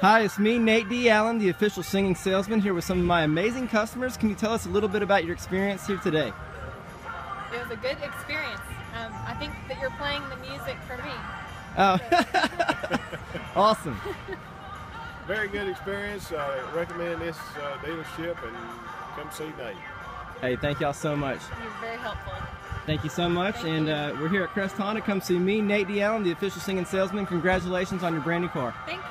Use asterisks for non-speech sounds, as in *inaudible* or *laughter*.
Hi, it's me, Nate D. Allen, the official singing salesman, here with some of my amazing customers. Can you tell us a little bit about your experience here today? It was a good experience. Um, I think that you're playing the music for me. Oh, *laughs* awesome. *laughs* Very good experience. Uh, recommend this uh, dealership and come see Nate. Hey, thank y'all so much. You're very helpful. Thank you so much. Thank and uh, we're here at Crest Honda. Come see me, Nate D. Allen, the official singing salesman. Congratulations on your brand new car. Thank you.